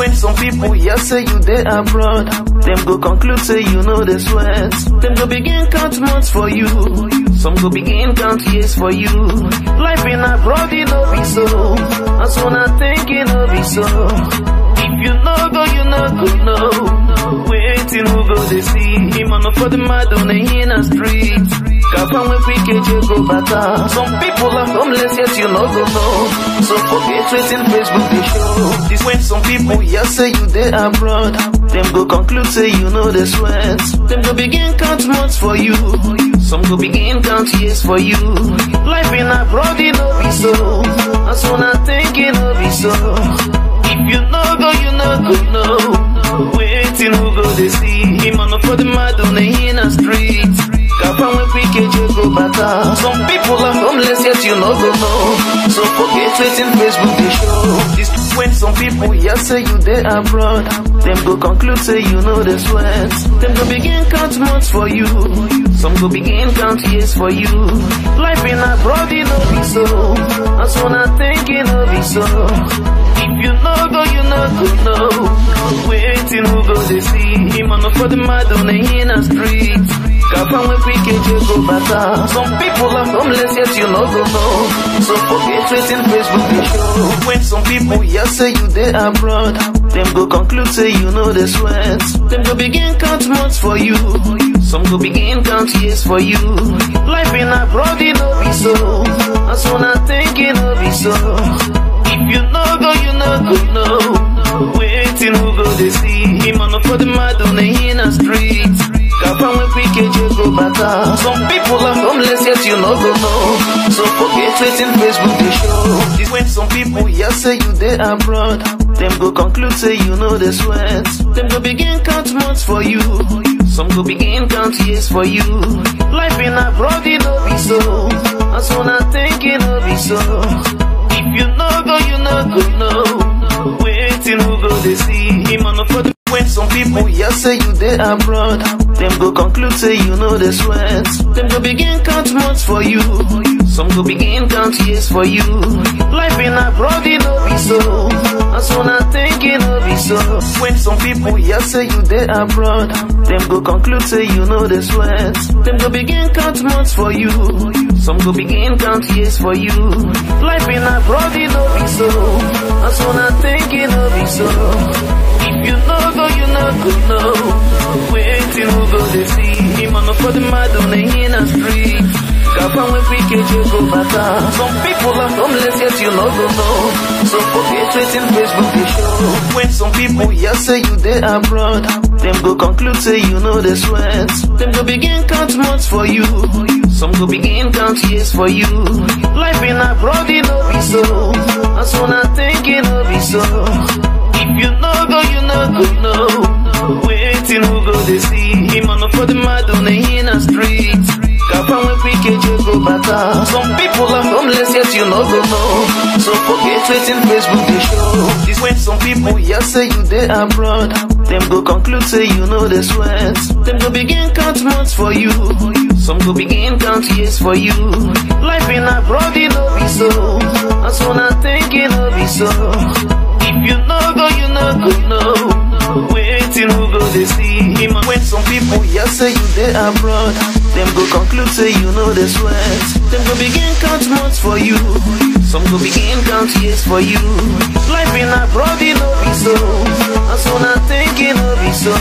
When some people hear say you dey abroad, them go conclude say you know the sweat. Them go begin count months for you. Some go begin count years for you. Life in abroad, it no be so. As I think it no be so. If you know go, you know go know. Waiting who go they see. Him on for the mad on the street. Kapan when we get you go better. Some people are homeless yet you know go know. So forget waiting Facebook they show. This when some people hear say you dey abroad. Them go conclude say you know the sweat. Them go begin count months for you. Some go begin count years for you. Life in abroad it no be so. As one I think it no be so. If you know go, you know go know. Waiting who go they see him on for the mad on the better. Some people are homeless yet you know go know. So forget waiting Facebook they show. This when some people hear say you dey abroad. Them go conclude say you know the sweat. Them go begin count months for you. Some go begin count years for you. Life in abroad it no be so. As one I think it no be so. If you know go, you know go know. Waiting who go they see him on for the mad on the street. Kapan when we get go better. Some people are homeless yet you know go know. So forget waiting Facebook they show. When some people hear say you dey abroad, them go conclude say you know the sweat. Them go begin count months for you. Some go begin count years for you. Life in abroad it no be so. As one I think it no be so. If you know go, you know go know. Waiting who go they see him on for the mad. When we get go better. Some people are homeless yet you know go know. So forget waiting Facebook they show. This when some people hear say you dey abroad. Them go conclude say you know the sweat. Them go begin count months for you. Some go begin count years for you. Life in abroad it no be so. As one I think it no be so. If you know go, you know go know. Waiting who go they see say you dey abroad. Them go conclude say you know the sweat. Them go begin count months for you. Some go begin count years for you. Life in abroad it no be so. As one I think it be so. When some people hear say you dey abroad, them go conclude say you know the sweat. Them go begin count months for you. Some go begin count years for you. Life in abroad it no be so. As one I think it no be so. You know go, you know go know. Waiting who go they see him on for the mad on the inner street. Kapan when we get go better. Some people are homeless yet you know go know. So forget waiting Facebook they show. When some people hear say you dey abroad, them go conclude say you know the sweat. Them go begin count months for you. Some go begin count years for you. Life in abroad it no be so. One I think it no be so. If you know go, you know go know. Waiting who go they see him on for the mad on the inner street. Kapan we get go better. Some people are homeless yet you know go know. So forget waiting Facebook they show. This when some people hear say you dey abroad. Them go conclude say you know the sweat. Them go begin count months for you. Some go begin count years for you. Life in abroad it no be so. One I think it no be so. If you know go, you know go know. People hear say you dey abroad. Them go conclude say you know the sweat. Them go begin count months for you. Some go begin count years for you. Life in abroad it no be so. As one I think it no be so.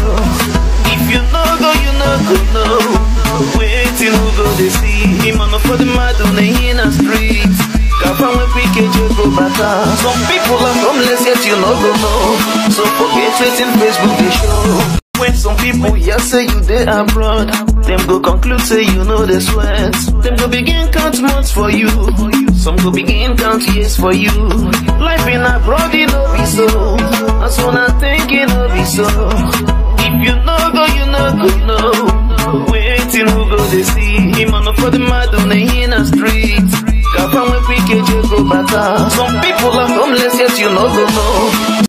If you know go, you know go know. Waiting who go they see him on for the mad on the inner street. Kapan we get go better. Some people are homeless yet you know go know. So forget waiting Facebook they show. People hear say you dey abroad, them go conclude say you know the sweat. Them go begin count months for you. Some go begin count years for you. Life in abroad it no be so. As one I think it no be so. If you know go, you know go know. Waiting who go they see him on for the mad on the inner street. Kapan when we get go better. Some people are homeless yet you know go know.